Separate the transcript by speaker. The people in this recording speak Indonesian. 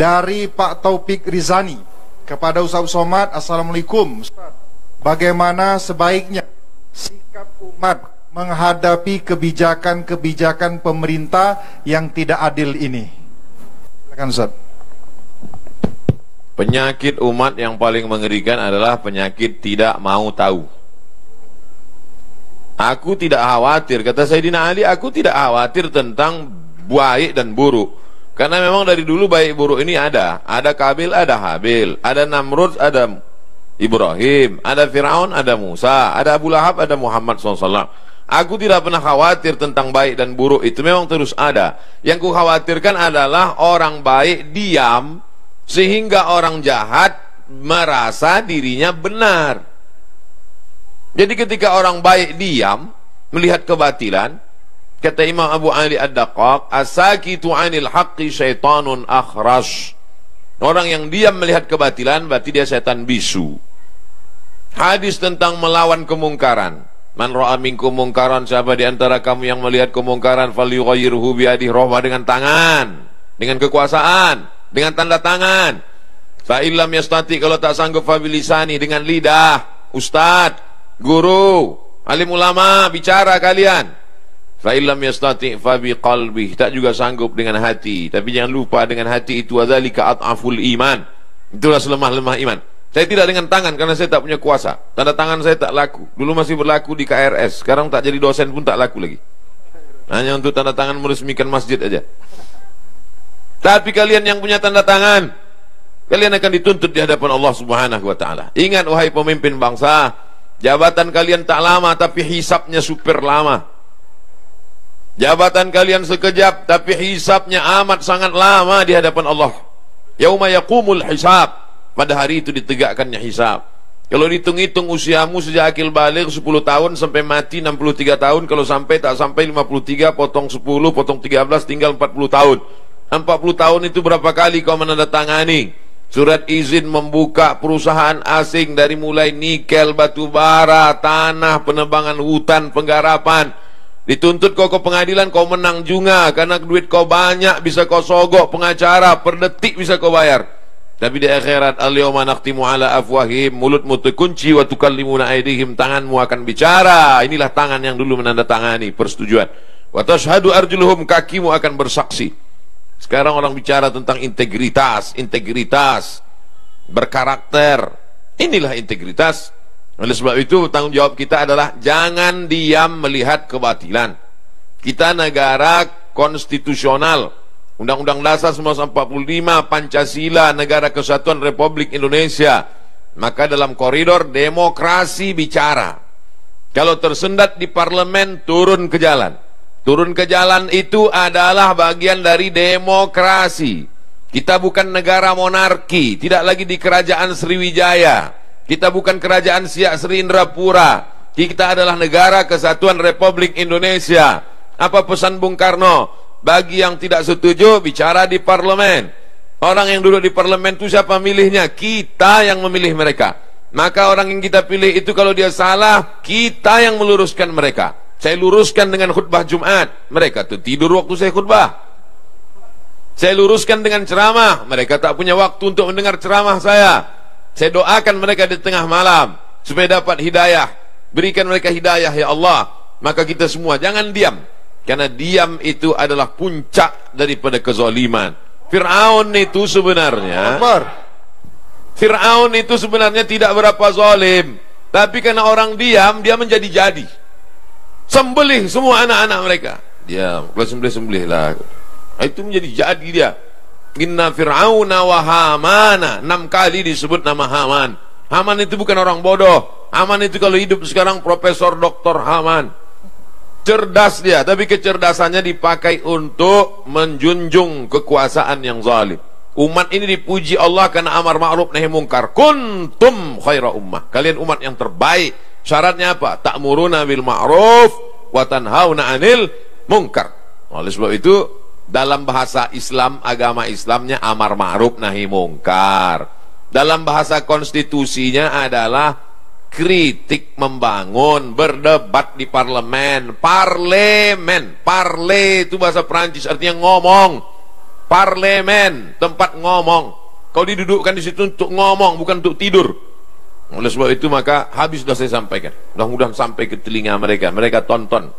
Speaker 1: dari Pak Taufik Rizani kepada Ustaz Somad Assalamualaikum bagaimana sebaiknya sikap umat menghadapi kebijakan-kebijakan pemerintah yang tidak adil ini silakan Ustaz
Speaker 2: Penyakit umat yang paling mengerikan adalah penyakit tidak mau tahu. Aku tidak khawatir, kata Sayyidina Ali, aku tidak khawatir tentang baik dan buruk. Karena memang dari dulu baik buruk ini ada. Ada Kabil, ada Habil. Ada Namrud, ada Ibrahim. Ada Fir'aun, ada Musa. Ada Abu Lahab, ada Muhammad SAW. Aku tidak pernah khawatir tentang baik dan buruk. Itu memang terus ada. Yang ku khawatirkan adalah orang baik diam sehingga orang jahat merasa dirinya benar. Jadi ketika orang baik diam melihat kebatilan, Kata Imam Abu Ali Ad-Daqaq, "Asakitu 'anil haqqi syaitanun akhras." Orang yang diam melihat kebatilan berarti dia setan bisu. Hadis tentang melawan kemungkaran. Man ra'a minkum mungkaran siapa di antara kamu yang melihat kemungkaran falyughayyirhu bi yadihi rohma dengan tangan, dengan kekuasaan, dengan tanda tangan. Fa illam yastati kalau tak sanggup fa bilisani dengan lidah, ustaz, guru, alim ulama bicara kalian. Fa illam yastati' fa biqalbi. Tak juga sanggup dengan hati. Tapi jangan lupa dengan hati itu adzalika at'aful iman. Itulah selemah-lemah iman. Saya tidak dengan tangan karena saya tak punya kuasa. Tanda tangan saya tak laku. Dulu masih berlaku di KRS. Sekarang tak jadi dosen pun tak laku lagi. Hanya untuk tanda tangan meresmikan masjid aja. Tapi kalian yang punya tanda tangan, kalian akan dituntut di hadapan Allah Subhanahu wa taala. Ingat wahai pemimpin bangsa, jabatan kalian tak lama tapi hisapnya super lama. Jabatan kalian sekejap tapi hisapnya amat sangat lama di hadapan Allah. Yauma yaqumul hisab. Pada hari itu ditegakkannya hisab. Kalau dihitung-hitung usiamu sejak akil balik 10 tahun sampai mati 63 tahun, kalau sampai tak sampai 53, potong 10, potong 13, tinggal 40 tahun. 40 tahun itu berapa kali kau menandatangani? Surat izin membuka perusahaan asing dari mulai nikel, batu bara, tanah, penebangan hutan, penggarapan, Dituntut kau ke pengadilan kau menang juga karena duit kau banyak bisa kau sogok pengacara per detik bisa kau bayar. Tapi di akhirat al-yawma naqtimu ala afwahim mulutmu terkunci wa tukallimuna aydihim tanganmu akan bicara. Inilah tangan yang dulu menandatangani persetujuan. Wa tashhadu arjuluhum kakimu akan bersaksi. Sekarang orang bicara tentang integritas, integritas berkarakter. Inilah integritas oleh sebab itu tanggung jawab kita adalah jangan diam melihat kebatilan. Kita negara konstitusional. Undang-Undang Dasar 1945 Pancasila Negara Kesatuan Republik Indonesia. Maka dalam koridor demokrasi bicara. Kalau tersendat di parlemen turun ke jalan. Turun ke jalan itu adalah bagian dari demokrasi. Kita bukan negara monarki, tidak lagi di kerajaan Sriwijaya. Kita bukan kerajaan Siak Sri Indrapura. Kita adalah negara kesatuan Republik Indonesia. Apa pesan Bung Karno? Bagi yang tidak setuju, bicara di parlemen. Orang yang duduk di parlemen itu siapa milihnya? Kita yang memilih mereka. Maka orang yang kita pilih itu kalau dia salah, kita yang meluruskan mereka. Saya luruskan dengan khutbah Jumat. Mereka tuh tidur waktu saya khutbah. Saya luruskan dengan ceramah. Mereka tak punya waktu untuk mendengar ceramah saya. Saya doakan mereka di tengah malam supaya dapat hidayah. Berikan mereka hidayah ya Allah. Maka kita semua jangan diam. Karena diam itu adalah puncak daripada kezaliman. Fir'aun itu sebenarnya Fir'aun itu sebenarnya tidak berapa zalim. Tapi karena orang diam, dia menjadi jadi. Sembelih semua anak-anak mereka. Diam, kalau sembelih-sembelih lah. Itu menjadi jadi dia. Inna fir'auna wa hamana. Enam kali disebut nama Haman. Haman itu bukan orang bodoh. Haman itu kalau hidup sekarang Profesor Doktor Haman. Cerdas dia, tapi kecerdasannya dipakai untuk menjunjung kekuasaan yang zalim. Umat ini dipuji Allah karena amar ma'ruf nahi mungkar. Kuntum khaira ummah. Kalian umat yang terbaik. Syaratnya apa? Ta'muruna bil ma'ruf wa tanhauna 'anil munkar. Oleh sebab itu dalam bahasa Islam, agama Islamnya amar ma'ruf nahi mungkar. Dalam bahasa konstitusinya adalah kritik membangun, berdebat di parlemen, parlemen, parle itu bahasa Prancis artinya ngomong. parlemen, tempat ngomong. Kau didudukkan di situ untuk ngomong, bukan untuk tidur. Oleh sebab itu maka habis sudah saya sampaikan. Mudah-mudahan sampai ke telinga mereka. Mereka tonton.